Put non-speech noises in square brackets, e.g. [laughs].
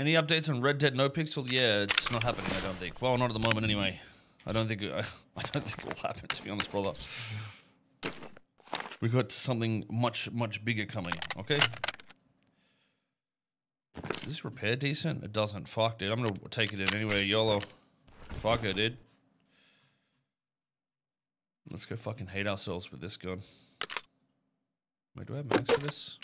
Any updates on Red Dead NoPixel? Yeah, it's not happening. I don't think. Well, not at the moment, anyway. I don't think. It, [laughs] I don't think it will happen. To be honest, brother. We got something much much bigger coming. Okay. Does this repair decent? It doesn't. Fuck, dude. I'm gonna take it in anyway. YOLO. Fuck it, dude. Let's go fucking hate ourselves with this gun. Wait, do I have max for this?